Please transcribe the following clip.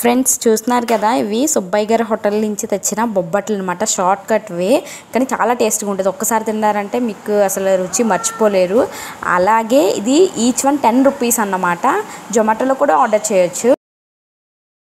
Friends చూస్తున్నారు కదా ఇవి సుబ్బయ్య గారి హోటల్ నుంచి తెచ్చిన బొబ్బట్లు అనమాట షార్ట్ కట్ వే కానీ చాలా టేస్ట్గా ఉంటుంది. ఒక్కసారి తిన్నారంటే మీకు అసలు రుచి మర్చిపోలేరు. అలాగే ఇది ఈచ్ వన్ టెన్ రూపీస్ అన్నమాట. జొమాటోలో కూడా ఆర్డర్ చేయొచ్చు.